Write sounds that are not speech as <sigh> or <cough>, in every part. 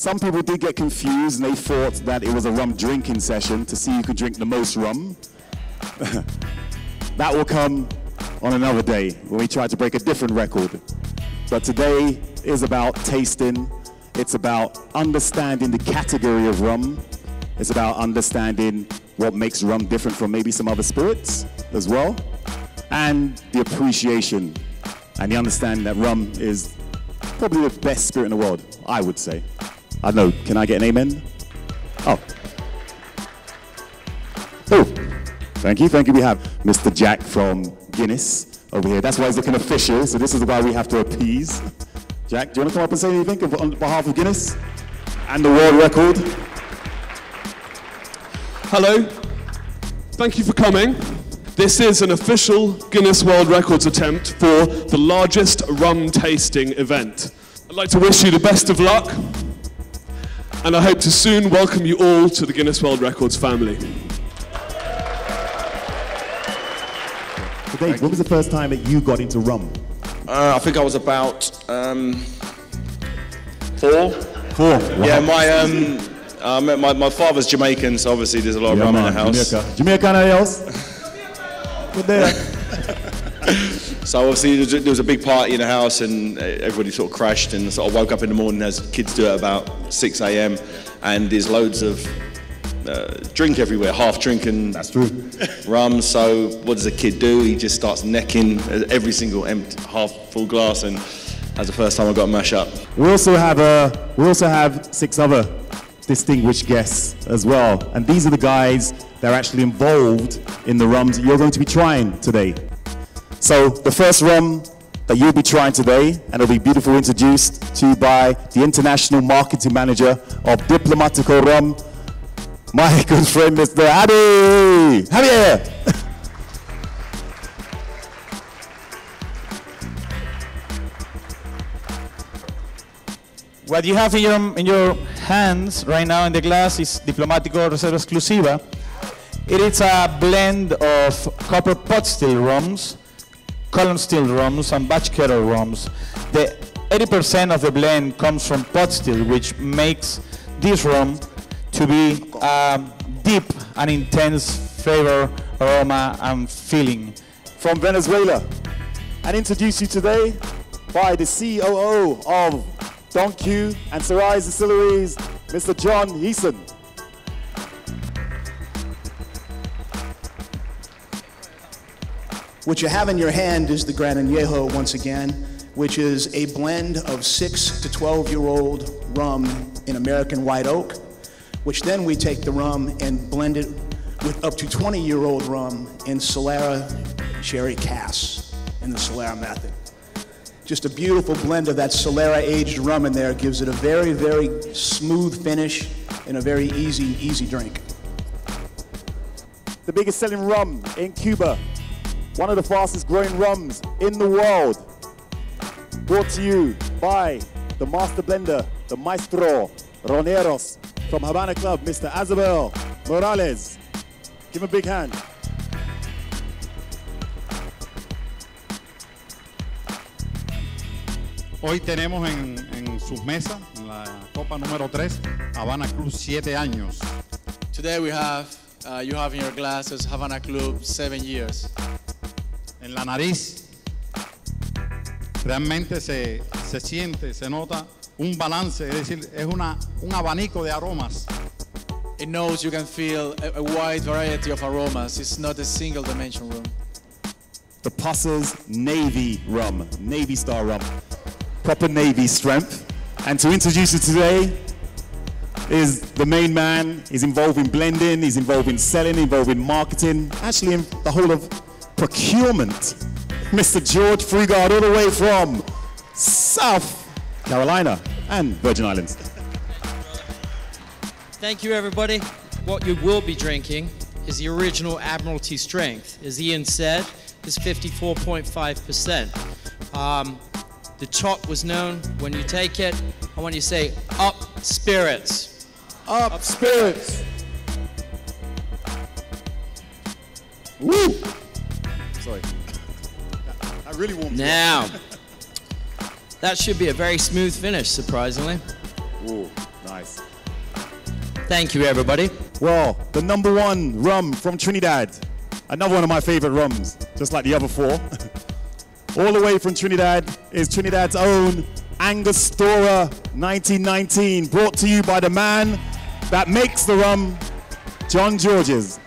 Some people did get confused and they thought that it was a rum drinking session to see who could drink the most rum. <laughs> that will come on another day when we try to break a different record. But today is about tasting. It's about understanding the category of rum. It's about understanding what makes rum different from maybe some other spirits as well. And the appreciation and the understanding that rum is probably the best spirit in the world, I would say. I know, can I get an amen? Oh. Oh, thank you, thank you. We have Mr. Jack from Guinness over here. That's why he's looking official, so this is why we have to appease. Jack, do you want to come up and say anything on behalf of Guinness and the world record? Hello, thank you for coming. This is an official Guinness World Records attempt for the largest rum tasting event. I'd like to wish you the best of luck and I hope to soon welcome you all to the Guinness World Records family. So Dave, when was the first time that you got into rum? Uh, I think I was about um, four. Four. Wow. Yeah, my um, uh, my my father's Jamaican, so obviously there's a lot of Yeah, rum man, in the house. Jamaica. Jamaica, anybody else? <laughs> Good there. So obviously there was, a, there was a big party in the house, and everybody sort of crashed, and sort of woke up in the morning as kids do at about 6 a.m. And there's loads of uh, drink everywhere, half drinking That's true. rum. So what does a kid do? He just starts necking every single empty, half full glass, and that's the first time I got a mash up. We also have uh, we also have six other distinguished guests as well, and these are the guys that are actually involved in the rums you're going to be trying today. So the first rum that you'll be trying today, and it'll be beautifully introduced to you by the international marketing manager of Diplomatico Rum, my <laughs> good friend Mr. Javi. Javier. What you have in your, in your hands right now in the glass is Diplomatico Reserva Exclusiva. It is a blend of copper pot still rums, column still rums, and batch kettle rums. The 80% of the blend comes from pot still, which makes this rum to be a deep and intense flavor, aroma, and feeling. from Venezuela and introduce you today by the COO of Don Q and Serrallés Distilleries, Mr. John Heason. What you have in your hand is the Gran Añejo once again, which is a blend of 6 to 12 year old rum in American white oak, which then we take the rum and blend it with up to 20 year old rum in Solera sherry cask in the Solera method. Just a beautiful blend of that Solera aged rum in there gives it a very, very smooth finish and a very easy, easy drink. the biggest selling rum in Cuba, one of the fastest growing rums in the world. Brought to you by the master blender, the maestro Roneros from Havana Club, Mr. Asbel Morales. Give him a big hand. Hoy tenemos en, en sus mesas, en la copa número 3, Havana Club 7 años. Today we have, uh, you have in your glasses Havana Club seven years. En la nariz realmente se, se siente, se nota un balance, es decir, es una, un abanico de aromas. In nose you can feel a, a wide variety of aromas. It's not a single dimension room. The Pusser's Navy rum, Navy Star rum, proper Navy strength. And to introduce you today is the main man. He's involved in blending, he's involved in selling, involved in marketing, actually in the whole of procurement. Mr. George Frugard, all the way from South Carolina and Virgin Islands. Thank you, everybody. What you will be drinking is the original Admiralty strength. As Ian said, is 54.5%. Um, the top was known when you take it, I want you to say, up spirits. Up, spirits. Woo! Sorry. That really warms. Now, that should be a very smooth finish, surprisingly. Ooh, nice. Thank you, everybody. Well, the number one rum from Trinidad. Another one of my favorite rums, just like the other four. <laughs> All the way from Trinidad is Trinidad's own Angostura 1919, brought to you by the man that makes the rum, John Georges.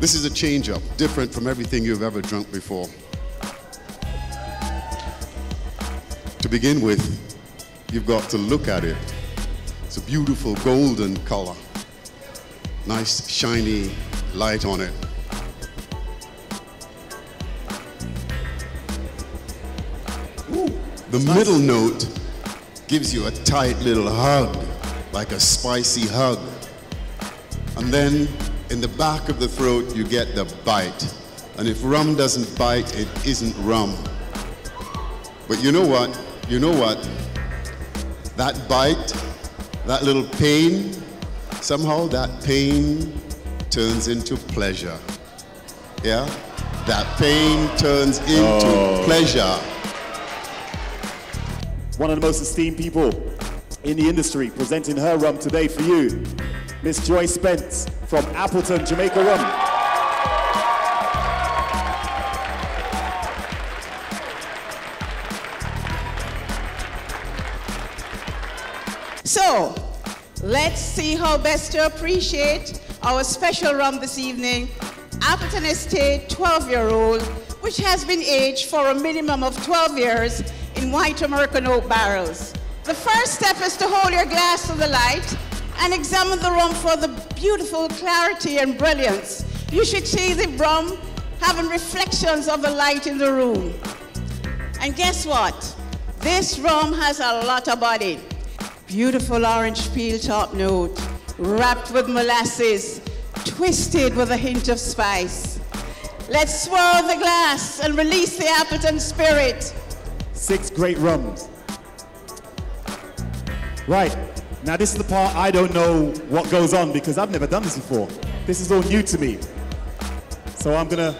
This is a change up, different from everything you've ever drunk before. To begin with, you've got to look at it. It's a beautiful golden color. Nice shiny light on it. The middle note gives you a tight little hug, like a spicy hug. And then in the back of the throat, you get the bite. And if rum doesn't bite, it isn't rum. But you know what? You know what? That bite, that little pain, somehow that pain turns into pleasure. Yeah? That pain turns into oh. pleasure. One of the most esteemed people in the industry presenting her rum today for you, Miss Joy Spence from Appleton, Jamaica Rum. So, let's see how best to appreciate our special rum this evening, Appleton Estate 12-year-old, which has been aged for a minimum of 12 years in white American oak barrels. The first step is to hold your glass to the light and examine the rum for the beautiful clarity and brilliance. You should see the rum having reflections of the light in the room. And guess what? This rum has a lot of body. Beautiful orange peel top note, wrapped with molasses, twisted with a hint of spice. Let's swirl the glass and release the Appleton spirit. Six great rums. Right, now this is the part I don't know what goes on because I've never done this before. This is all new to me. So I'm gonna,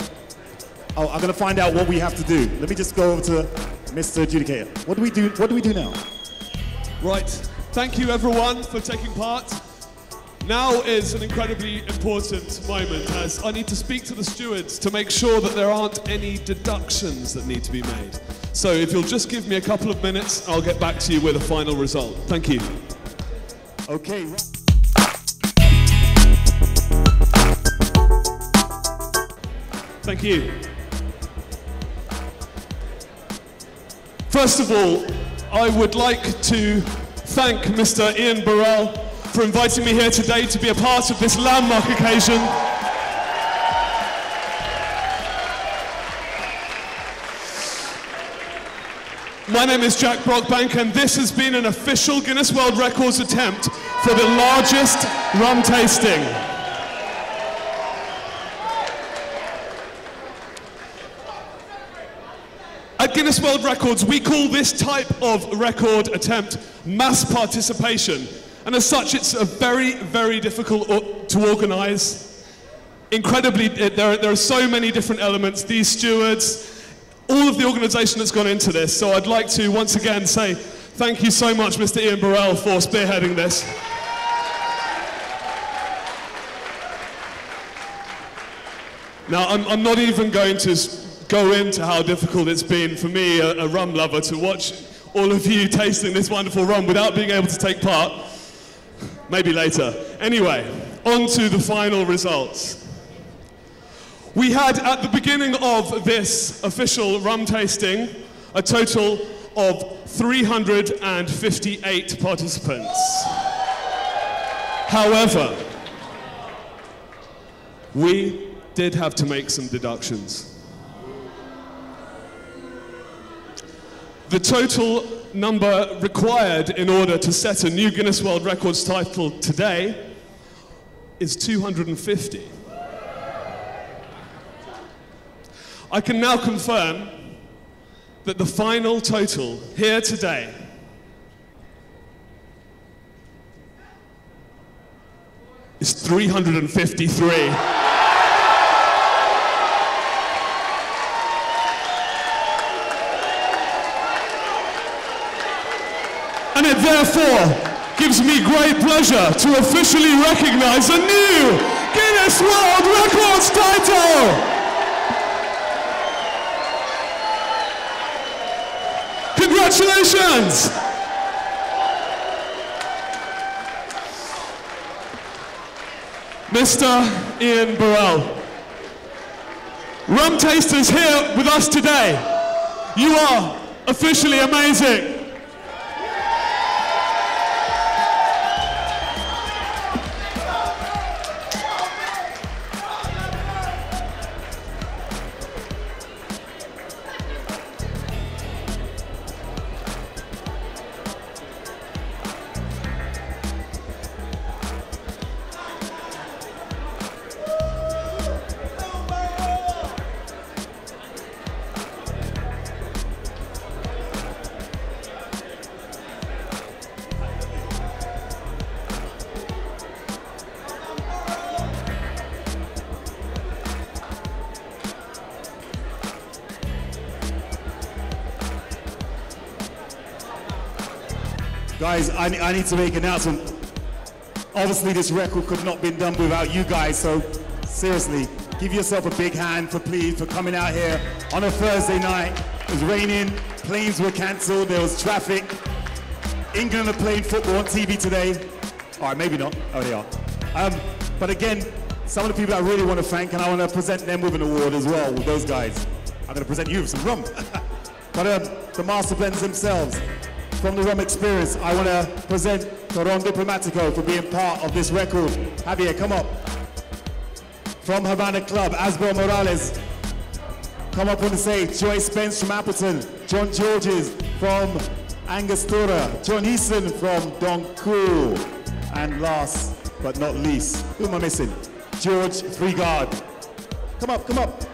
oh, I'm gonna find out what we have to do. Let me just go over to Mr. Adjudicator. What do we do, what do we do now? Right. Thank you, everyone, for taking part. Now is an incredibly important moment as I need to speak to the stewards to make sure that there aren't any deductions that need to be made. So if you'll just give me a couple of minutes, I'll get back to you with a final result. Thank you. Okay. Thank you. First of all, I would like to thank Mr. Ian Burrell for inviting me here today to be a part of this landmark occasion. My name is Jack Brockbank, and this has been an official Guinness World Records attempt for the largest rum tasting. At Guinness World Records, we call this type of record attempt mass participation. And as such, it's a very, very difficult to organize. Incredibly, there, are- there are so many different elements. These stewards, all of the organization that's gone into this. So I'd like to once again say thank you so much, Mr. Ian Burrell, for spearheading this. Now, I'm, I'm not even going to go into how difficult it's been for me, a, a rum lover, to watch all of you <laughs> tasting this wonderful rum without being able to take part. Maybe later. Anyway, on to the final results. We had at the beginning of this official rum tasting a total of 358 participants. However, we did have to make some deductions. The total number required in order to set a new Guinness World Records title today is 250. I can now confirm that the final total here today is 353. And it therefore gives me great pleasure to officially recognize a new Guinness World Records title. Congratulations! Mr. Ian Burrell. Rum Tasters here with us today. You are officially amazing. Guys, I, I need to make an announcement. Obviously, this record could not have been done without you guys, so seriously, give yourself a big hand for please for coming out here on a Thursday night. It was raining, planes were cancelled, there was traffic. England are playing football on TV today. All right, maybe not. Oh, they are. Um, but again, some of the people I really want to thank, and I want to present them with an award as well, with those guys. I'm going to present you with some rum. <laughs> but um, the master blends themselves. From the rum experience, I want to present Toron Diplomatico for being part of this record. Javier, come up. From Havana Club, Asbel Morales. Come up on the stage. Joy Spence from Appleton. John Georges from Angostura. John Easton from Don Q. And last but not least, who am I missing? George Freegard. Come up, come up.